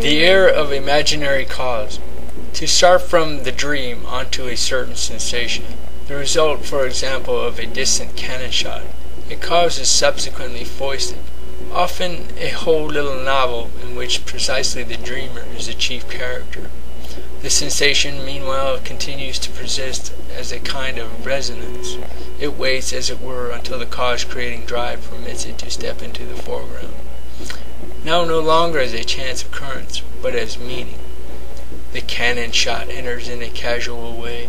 The air of imaginary cause. To start from the dream onto a certain sensation. The result, for example, of a distant cannon shot. A cause is subsequently foisted. Often a whole little novel in which precisely the dreamer is the chief character. The sensation, meanwhile, continues to persist as a kind of resonance. It waits, as it were, until the cause-creating drive permits it to step into the foreground. Now no longer as a chance occurrence, but as meaning. The cannon shot enters in a casual way,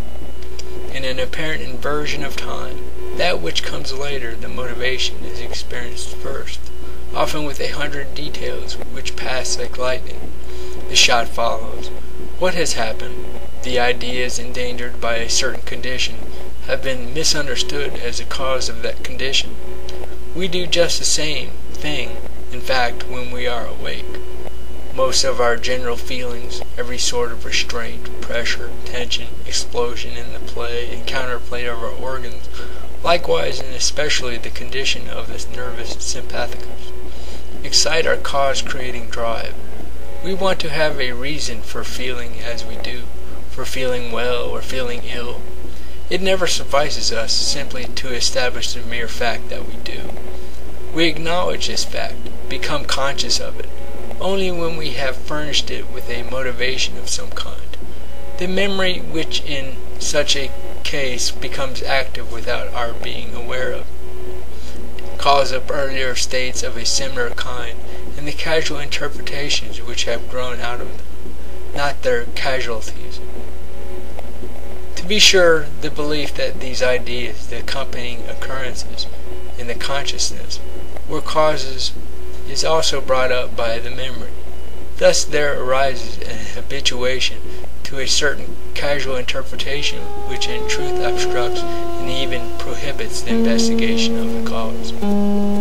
in an apparent inversion of time. That which comes later, the motivation, is experienced first, often with a hundred details which pass like lightning. The shot follows. What has happened? The ideas endangered by a certain condition have been misunderstood as the cause of that condition. We do just the same thing, in fact, when we are awake. Most of our general feelings, every sort of restraint, pressure, tension, explosion in the play and counterplay of our organs, likewise and especially the condition of the nervus sympathicus, excite our cause-creating drive. We want to have a reason for feeling as we do, for feeling well or feeling ill. It never suffices us simply to establish the mere fact that we do. We acknowledge this fact, become conscious of it, only when we have furnished it with a motivation of some kind. The memory which in such a case becomes active without our being aware of calls up earlier states of a similar kind and the casual interpretations which have grown out of them, not their casualties. To be sure, the belief that these ideas, the accompanying occurrences in the consciousness, were causes is also brought up by the memory. Thus there arises an habituation to a certain casual interpretation which in truth obstructs and even prohibits the investigation of the cause.